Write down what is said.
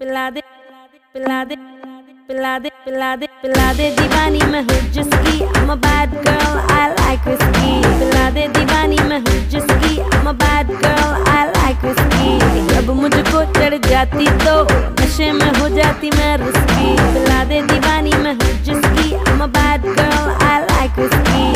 पिला दे पिला दे पिला दे पिला दे पिला दे दीवानी मैं हूँ जिसकी I'm a bad girl I like whiskey पिला दे दीवानी मैं हूँ जिसकी I'm a bad girl I like whiskey जब मुझको चढ़ जाती तो नशे में हो जाती मैं रिस्की पिला दे दीवानी मैं हूँ जिसकी I'm a bad girl I like whiskey